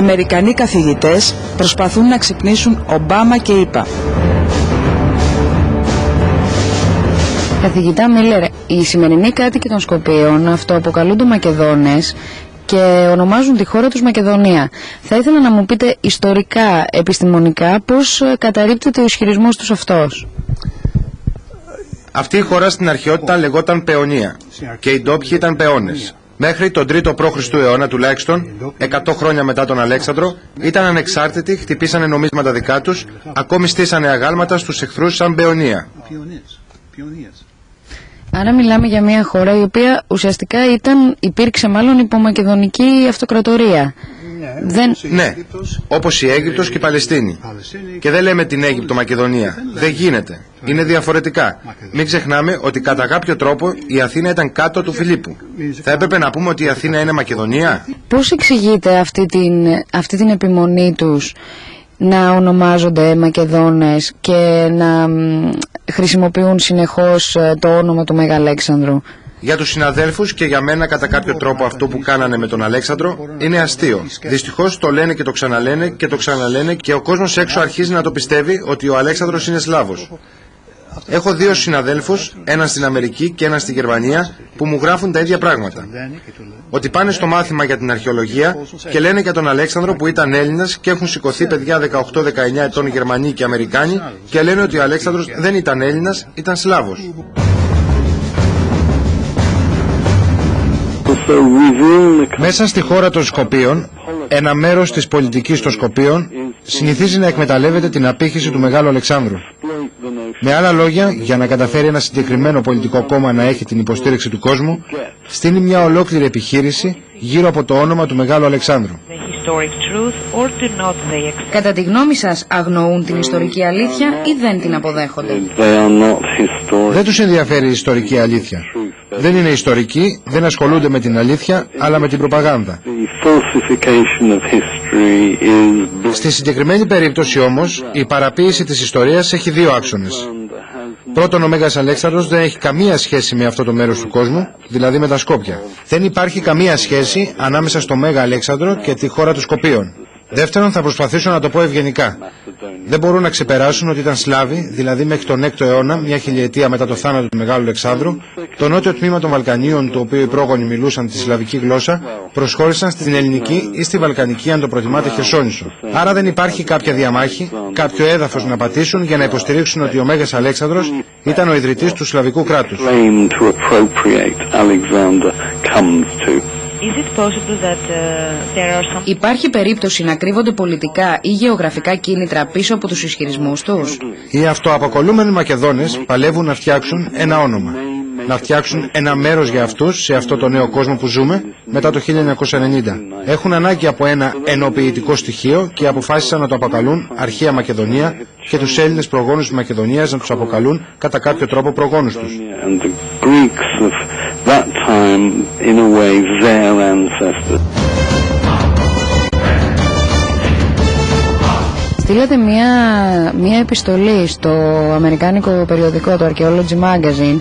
Αμερικανοί καθηγητές προσπαθούν να ξυπνήσουν Ομπάμα και ΙΠΑ. Καθηγητά Μίλλερ, οι σημερινοί κάτοικοι των Σκοπίων αυτοαποκαλούνται Μακεδόνες και ονομάζουν τη χώρα τους Μακεδονία. Θα ήθελα να μου πείτε ιστορικά, επιστημονικά, πώς καταρρύπτεται ο ισχυρισμός τους αυτός. Αυτή η χώρα στην αρχαιότητα λεγόταν Παιωνία και οι ντόπιοι ήταν Παιώνες. Μέχρι τον 3ο π.Χ. αιώνα τουλάχιστον, 100 χρόνια μετά τον Αλέξανδρο, ήταν ανεξάρτητοι, χτυπήσανε νομίσματα δικά τους, ακόμη στήσανε αγάλματα στους εχθρούς σαν Παιωνία. Άρα μιλάμε για μια χώρα η οποία ουσιαστικά ήταν, υπήρξε μάλλον υπομακεδονική αυτοκρατορία. Δεν... Ναι, όπως η Αίγυπτος και η Παλαιστίνη. Και δεν λέμε την Αίγυπτο Μακεδονία. Δεν γίνεται. Είναι διαφορετικά. Μην ξεχνάμε ότι κατά κάποιο τρόπο η Αθήνα ήταν κάτω του Φιλίππου. Θα έπρεπε να πούμε ότι η Αθήνα είναι Μακεδονία; Πώς εξηγείται αυτή την, αυτή την επιμονή τους να ονομάζονται Μακεδόνες και να χρησιμοποιούν συνεχώς ε, το όνομα του Μέγα Αλέξανδρου. Για τους συναδέλφους και για μένα κατά κάποιο τρόπο αυτό που κάνανε με τον Αλέξανδρο είναι αστείο. Δυστυχώς το λένε και το ξαναλένε και το ξαναλένε και ο κόσμος έξω αρχίζει να το πιστεύει ότι ο Αλέξανδρος είναι Σλάβος. Έχω δύο συναδέλφους, έναν στην Αμερική και έναν στη Γερμανία, που μου γράφουν τα ίδια πράγματα. Ότι πάνε στο μάθημα για την αρχαιολογία και λένε για τον Αλέξανδρο που ήταν Έλληνας και έχουν σηκωθεί παιδιά 18-19 ετών Γερμανοί και Αμερικάνοι και λένε ότι ο Αλέξανδρος δεν ήταν Έλληνας, ήταν Σλάβος. Μέσα στη χώρα των Σκοπίων, ένα μέρος της πολιτικής των Σκοπίων συνηθίζει να εκμεταλλεύεται την απήχηση του Μεγάλου Αλεξάνδρου. Με άλλα λόγια, για να καταφέρει ένα συγκεκριμένο πολιτικό κόμμα να έχει την υποστήριξη του κόσμου, στείνει μια ολόκληρη επιχείρηση γύρω από το όνομα του Μεγάλου Αλεξάνδρου. Κατά τη γνώμη σας, αγνοούν την ιστορική αλήθεια ή δεν την αποδέχονται; Δεν τους ενδιαφέρει η ιστορική αλήθεια. Δεν είναι ιστορικοί, δεν ασχολούνται με την αλήθεια, αλλά με την προπαγάνδα. Στη συγκεκριμένη περίπτωση όμως, η παραποίηση της ιστορίας έχει δύο άξονες. Πρώτον, ο Μέγας Αλέξανδρος δεν έχει καμία σχέση με αυτό το μέρος του κόσμου, δηλαδή με τα Σκόπια. Δεν υπάρχει καμία σχέση ανάμεσα στο Μέγα Αλέξανδρο και τη χώρα των Σκοπίων. Δεύτερον, θα προσπαθήσω να το πω ευγενικά. Δεν μπορούν να ξεπεράσουν ότι ήταν Σλάβοι, δηλαδή μέχρι τον 6ο αιώνα, μια χιλιετία μετά το θάνατο του Μεγάλου Αλεξάνδρου, το νότιο τμήμα των Βαλκανίων, το οποίο οι πρόγονοι μιλούσαν τη σλαβική γλώσσα, προσχώρησαν στην ελληνική ή στη βαλκανική, αν το προτιμάτε, χερσόνησο. Άρα δεν υπάρχει κάποια διαμάχη, κάποιο έδαφος να πατήσουν για να υποστηρίξουν ότι ο Μέγας Αλέξανδρος ήταν ο ιδρυτής του σλαβικού κράτους. Uh, Υπάρχει περίπτωση να κρύβονται πολιτικά ή γεωγραφικά κίνητρα πίσω από τους ισχυρισμούς τους; Οι αυτοαποκολούμενοι Μακεδόνες παλεύουν να φτιάξουν ένα όνομα. Να φτιάξουν ένα μέρος για αυτούς σε αυτό το νέο κόσμο που ζούμε μετά το 1990. Έχουν ανάγκη από ένα ενοποιητικό στοιχείο και αποφάσισαν να το αποκαλούν Αρχαία Μακεδονία και τους Έλληνες προγόνους της Μακεδονίας να τους αποκαλούν κατά κάποιο τρόπο προγόνους τους that time in a way their ancestors. Στείλατε μια, μια επιστολή στο αμερικάνικο περιοδικό το Archaeology Magazine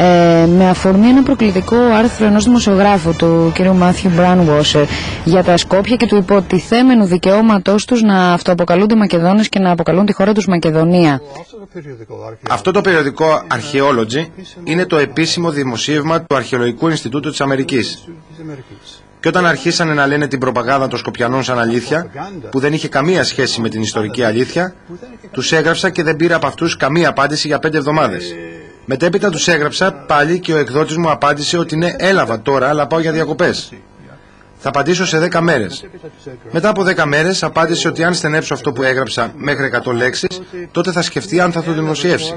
ε, με αφορμή ένα προκλητικό άρθρο ενός δημοσιογράφου του κ. Μάθιου Μπράνουόσερ για τα Σκόπια και του υποτιθέμενου δικαιώματός τους να αυτοαποκαλούνται Μακεδόνες και να αποκαλούν τη χώρα τους Μακεδονία. Αυτό το περιοδικό Archaeology είναι το επίσημο δημοσίευμα του Αρχαιολογικού Ινστιτούτου της Αμερικής. Και όταν αρχίσανε να λένε την προπαγάνδα των Σκοπιανών σαν αλήθεια, που δεν είχε καμία σχέση με την ιστορική αλήθεια, τους έγραψα και δεν πήρα από αυτούς καμία απάντηση για πέντε εβδομάδες. Μετέπειτα τους έγραψα πάλι και ο εκδότης μου απάντησε ότι ναι έλαβα τώρα αλλά πάω για διακοπές. Θα απαντήσω σε 10 μέρες. Μετά από 10 μέρες απάντησε ότι αν στενέψω αυτό που έγραψα μέχρι 100 λέξεις, τότε θα σκεφτεί αν θα το δημοσιεύσει.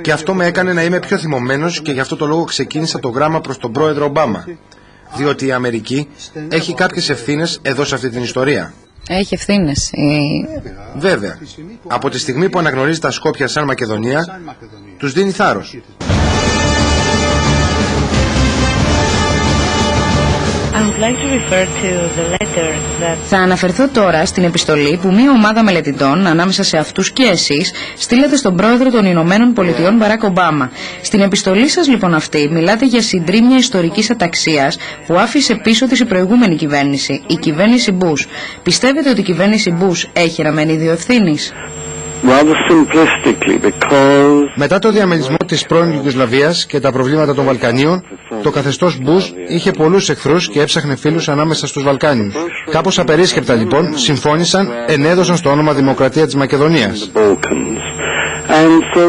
Και αυτό με έκανε να είμαι πιο θυμωμένος και γι' αυτό το λόγο ξεκίνησα το γράμμα προς τον πρόεδρο Ομπάμα. Διότι η Αμερική έχει κάποιες ευθύνες εδώ σε αυτή την ιστορία. Έχει ευθύνες. Βέβαια. Από τη στιγμή που αναγνωρίζει τα Σκόπια σαν Μακεδονία, τους δίνει θάρρος. Θα αναφερθώ τώρα στην επιστολή που μία ομάδα μελετητών, ανάμεσα σε αυτούς και εσείς, στείλατε στον πρόεδρο των Ηνωμένων Πολιτειών Μπαράκ Ομπάμα. Στην επιστολή σας λοιπόν αυτή μιλάτε για συντρίμια ιστορικής αταξίας που άφησε πίσω της η προηγούμενη κυβέρνηση, η κυβέρνηση Μπούς. Πιστεύετε ότι η κυβέρνηση Μπούς έχει ραμμένη ευθύνης; Μετά το διαμελισμό της πρώην Ιουγκοσλαβίας και τα προβλήματα των Βαλκανίων, το καθεστώς Μπούς είχε πολλούς εχθρούς και έψαχνε φίλους ανάμεσα στους Βαλκάνιους. Κάπως απερίσκεπτα λοιπόν συμφώνησαν, ενέδωσαν στο όνομα Δημοκρατία της Μακεδονίας.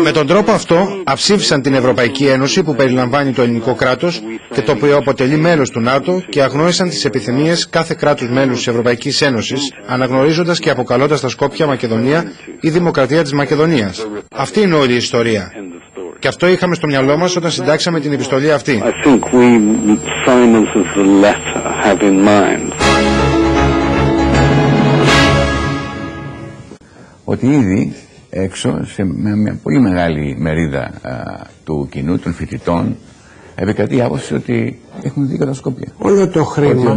Με τον τρόπο αυτό αψήφισαν την Ευρωπαϊκή Ένωση που περιλαμβάνει το ελληνικό κράτος και το οποίο αποτελεί μέλος του ΝΑΤΟ και αγνόησαν τις επιθυμίες κάθε κράτους μέλους της Ευρωπαϊκής Ένωσης αναγνωρίζοντας και αποκαλώντας τα Σκόπια Μακεδονία η Δημοκρατία της Μακεδονίας. Αυτή είναι όλη η ιστορία. Και αυτό είχαμε στο μυαλό μας όταν συντάξαμε την επιστολή αυτή. Ότι ήδη έξω σε μια, πολύ μεγάλη μερίδα του κοινού, των φοιτητών, επικρατεί η άποψη ότι έχουν δίκιο τα Σκόπια. Όλο το χρήμα,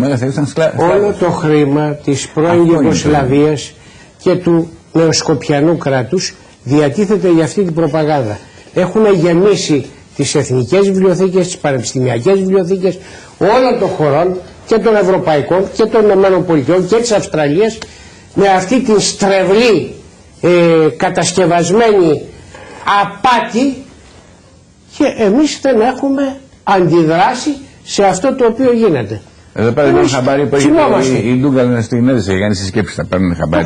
όλο το χρήμα της πρώην Ιουγκοσλαβίας και του νεοσκοπιανού κράτους διατίθεται για αυτή την προπαγάνδα. Έχουν γεμίσει τις εθνικές βιβλιοθήκες, τις πανεπιστημιακές βιβλιοθήκες όλων των χωρών και των ευρωπαϊκών και των ΗΠΑ και της Αυστραλίας με αυτή την στρεβλή ε, κατασκευασμένη απάτη και εμείς δεν έχουμε αντιδράσει σε αυτό το οποίο γίνεται. Εδώ πέρα δεν χαμπάρι που έχει η Ντούγκαλ στην έδειξε για να συσκέψεις θα παίρνουν χαμπάρι.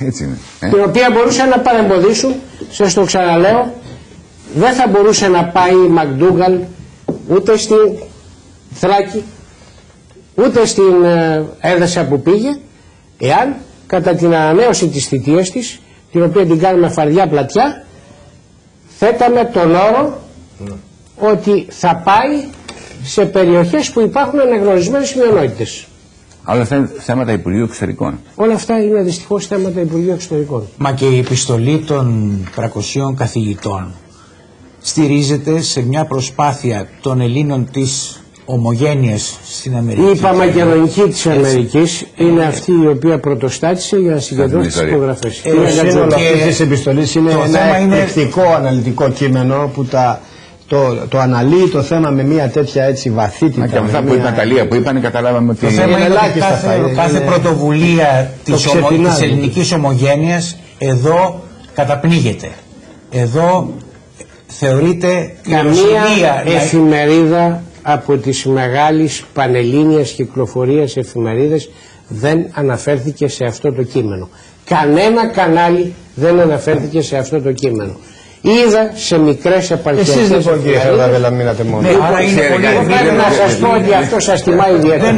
Έτσι είναι. Ε. Την οποία μπορούσαν να παρεμποδίσουν, σας το ξαναλέω, δεν θα μπορούσε να πάει η Μακδούγκαλ ούτε στην Θράκη, ούτε στην ε, έδεσα που πήγε, εάν κατά την ανανέωση της θητείας της, την οποία την κάνουμε φαρδιά πλατιά, θέταμε τον όρο ότι θα πάει σε περιοχές που υπάρχουν αναγνωρισμένες μειονότητες. Όλα αυτά είναι θέματα Υπουργείου Εξωτερικών. Όλα αυτά είναι δυστυχώς θέματα Υπουργείου Εξωτερικών. Μα και η επιστολή των 300 καθηγητών στηρίζεται σε μια προσπάθεια των Ελλήνων της ομογένειες στην Αμερική. Η Παμακεδονική της Αμερικής είναι αυτή η οποία πρωτοστάτησε για να συγκεντρώσει τις υπογραφές. Ε, το σύνολο αυτής της επιστολής είναι ένα εκπληκτικό αναλυτικό κείμενο που τα το, το αναλύει το θέμα με μια τέτοια έτσι βαθύτητα. Μα και αυτά που είπαν Ιταλία που είπαν καταλάβαμε ότι... Το θέμα είναι ότι κάθε, κάθε πρωτοβουλία της, ομο, της ελληνικής ομογένειας εδώ καταπνίγεται. Εδώ θεωρείται καμία εφημερίδα από τις μεγάλες πανελλήνιες κυκλοφορίες εφημερίδες δεν αναφέρθηκε σε αυτό το κείμενο. Κανένα κανάλι δεν αναφέρθηκε σε αυτό το κείμενο. Είδα σε μικρές επαρχίες. Εσείς λοιπόν κύριε Χαρδαβέλα μείνατε μόνο. Ναι, είναι πολύ... να σας πω ότι αυτό σας τιμάει ιδιαίτερα.